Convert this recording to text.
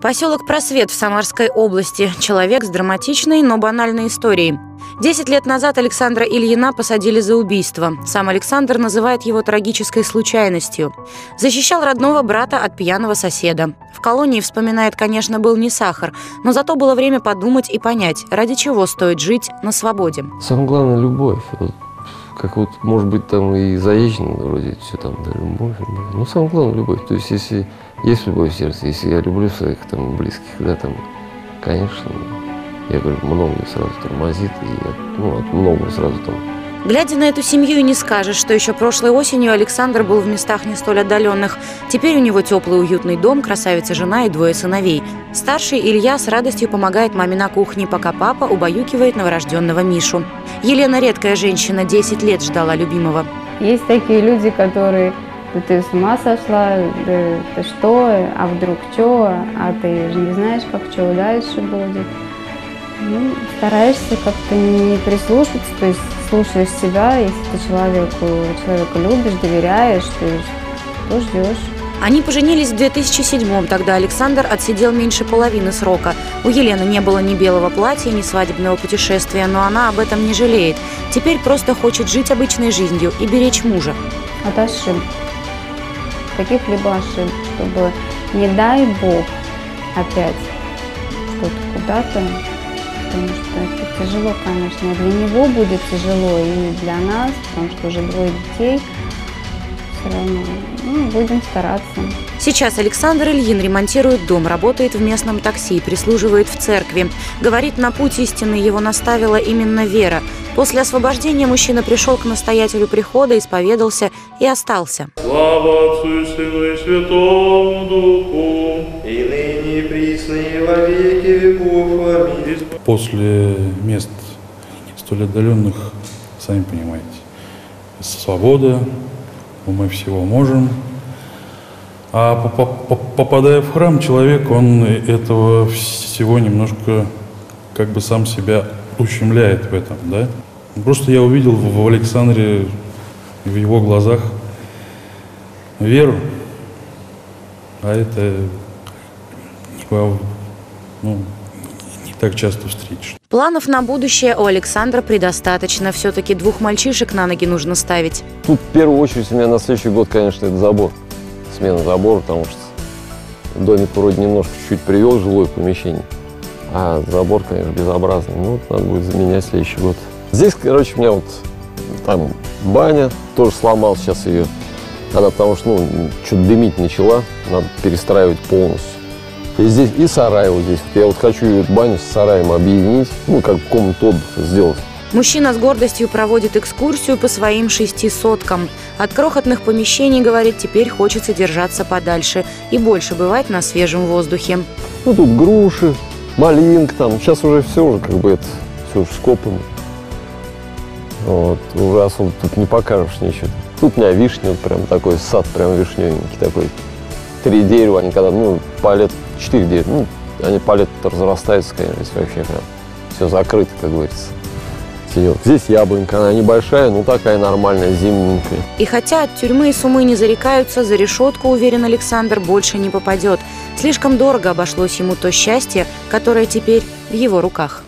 Поселок Просвет в Самарской области. Человек с драматичной, но банальной историей. Десять лет назад Александра Ильина посадили за убийство. Сам Александр называет его трагической случайностью. Защищал родного брата от пьяного соседа. В колонии, вспоминает, конечно, был не сахар, но зато было время подумать и понять, ради чего стоит жить на свободе. Самое главное – любовь. Как вот, может быть, там и заезжено вроде все там, да, любовь, любовь. Но самое главное – любовь. То есть, если есть любовь в сердце, если я люблю своих там близких, да, там, конечно, я говорю, многое сразу тормозит, и я, ну, от многого сразу там Глядя на эту семью, и не скажешь, что еще прошлой осенью Александр был в местах не столь отдаленных. Теперь у него теплый уютный дом, красавица жена и двое сыновей. Старший Илья с радостью помогает маме на кухне, пока папа убаюкивает новорожденного Мишу. Елена редкая женщина, 10 лет ждала любимого. Есть такие люди, которые да ты с ума сошла, да ты что, а вдруг что, а ты же не знаешь, как что дальше будет. Ну, стараешься как-то не прислушиваться, то есть слушаешь себя, если ты человеку, человека любишь, доверяешь, то, есть, то ждешь. Они поженились в 2007-м, тогда Александр отсидел меньше половины срока. У Елены не было ни белого платья, ни свадебного путешествия, но она об этом не жалеет. Теперь просто хочет жить обычной жизнью и беречь мужа. От ошибок, каких-либо ошибок, чтобы, не дай бог, опять что-то куда-то потому что это тяжело, конечно. Для него будет тяжело и для нас, потому что уже двое детей. Все равно ну, будем стараться. Сейчас Александр Ильин ремонтирует дом, работает в местном такси, прислуживает в церкви. Говорит, на путь истины его наставила именно вера. После освобождения мужчина пришел к настоятелю прихода, исповедался и остался. Слава Отцу и Сыну и Святому Духу, и ныне и во веки веков. Аминь. После мест столь отдаленных, сами понимаете, свобода, мы всего можем. А попадая в храм, человек, он этого всего немножко как бы сам себя ущемляет в этом, да? Просто я увидел в Александре, в его глазах веру, а это ну, не так часто встретишь. Планов на будущее у Александра предостаточно. Все-таки двух мальчишек на ноги нужно ставить. Тут в первую очередь у меня на следующий год, конечно, это забор. Смена забора, потому что домик вроде немножко чуть-чуть привел жилое помещение. А забор, конечно, безобразный. Ну, вот надо будет заменять следующий год. Здесь, короче, у меня вот там баня, тоже сломал сейчас ее. Она потому что, ну, что-то дымить начала, надо перестраивать полностью. И здесь и сарай вот здесь. Я вот хочу баню с сараем объединить, ну, как комнату отдыха сделать. Мужчина с гордостью проводит экскурсию по своим шести соткам. От крохотных помещений, говорит, теперь хочется держаться подальше и больше бывать на свежем воздухе. Ну, тут груши, малинка там. Сейчас уже все уже как бы это все уже скопано. Вот, уже особо тут не покажешь ничего. Тут у меня вишня, вот прям такой сад, прям вишневенький такой. Три дерева, они когда, ну, по 4 где ну, они палят, разрастаются, конечно, здесь вообще прям все закрыто, как говорится. Сидел. Здесь яблонька, она небольшая, но такая нормальная, зимненькая. И хотя от тюрьмы и сумы не зарекаются, за решетку, уверен Александр, больше не попадет. Слишком дорого обошлось ему то счастье, которое теперь в его руках.